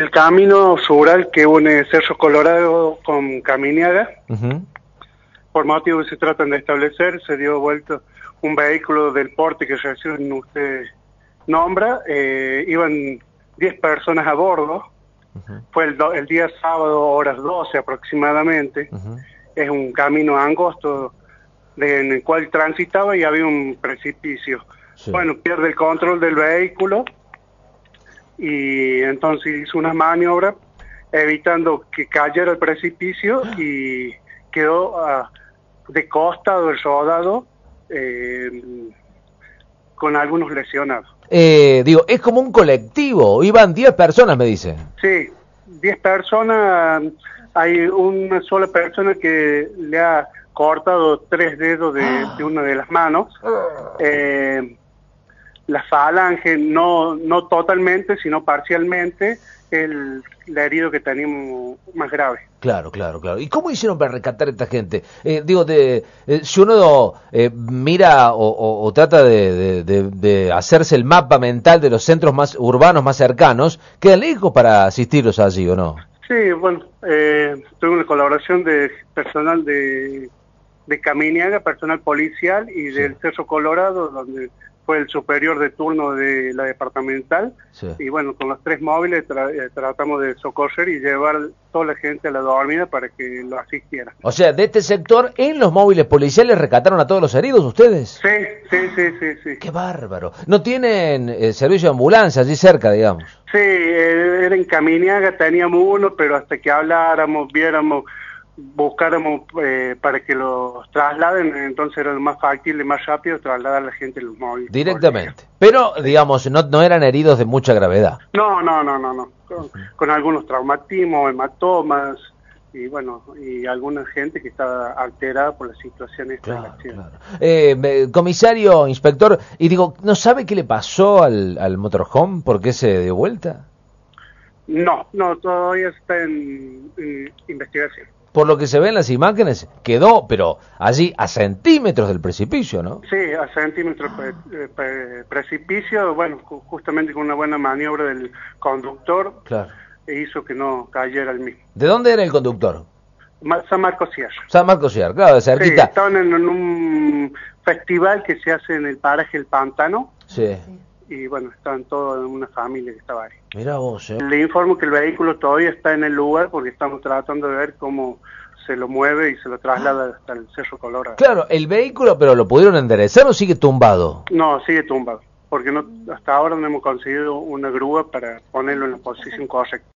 el camino sural que une Cerro Colorado con Caminiaga. Por motivos que se tratan de establecer, se dio vuelta un vehículo del porte que recién usted nombra. Eh, iban 10 personas a bordo. Fue el, el, día sábado, horas 12 aproximadamente. Es un camino angosto en el cual transitaba y había un precipicio. Bueno, pierde el control del vehículo y entonces hizo unas maniobras evitando que cayera el precipicio y quedó uh, de costado del rodado eh, con algunos lesionados. Eh, digo, es como un colectivo, iban 10 personas, me dice. Sí, 10 personas, hay una sola persona que le ha cortado tres dedos de, de una de las manos. Eh, la falange, no, no totalmente, sino parcialmente, el, herido que teníamos más grave. Claro, claro, claro. ¿Y cómo hicieron para rescatar a esta gente? Eh, digo, de, eh, si uno eh, mira o, trata de, de, hacerse el mapa mental de los centros más urbanos más cercanos, ¿quedan lejos para asistirlos allí o no? Sí, bueno, eh, tuve una colaboración de personal de, de Caminiaga, personal policial y del Cerro Colorado, donde fue el superior de turno de la departamental. Y bueno, con los tres móviles eh, tratamos de socorrer y llevar toda la gente a la dormida para que lo asistiera. O sea, de este sector, en los móviles policiales rescataron a todos los heridos ustedes. Sí, sí, sí, sí. sí. Qué bárbaro. ¿No tienen eh, servicio de ambulancia allí cerca, digamos? Sí, eh, era en Caminiaga, teníamos uno, pero hasta que habláramos, viéramos buscáramos eh, para que los trasladen, entonces era lo más factible, más rápido trasladar a la gente en los móviles. Directamente. Pero, digamos, no, no eran heridos de mucha gravedad. No, no, no, no, no. Con, algunos traumatismos, hematomas y bueno, y alguna gente que estaba alterada por la situación esta eh, comisario, inspector, y digo, ¿no sabe qué le pasó al, al motorhome? ¿Por qué se dio vuelta? No, no, todavía está en investigación por lo que se ve en las imágenes, quedó, pero allí a centímetros del precipicio, ¿no? Sí, a centímetros del precipicio, bueno, justamente con una buena maniobra del conductor, claro. E hizo que no cayera el mismo. ¿De dónde era el conductor? San Marcos Sierra. San Marcos Sierra, claro, de cerquita. Sí, estaban en, un festival que se hace en el paraje El Pantano. Sí y bueno, estaban todos en una familia que estaba ahí. Mira vos, eh. Le informo que el vehículo todavía está en el lugar porque estamos tratando de ver cómo se lo mueve y se lo traslada hasta el Cerro Colorado. Claro, el vehículo, pero ¿lo pudieron enderezar o sigue tumbado? No, sigue tumbado, porque no, hasta ahora no hemos conseguido una grúa para ponerlo en la posición correcta.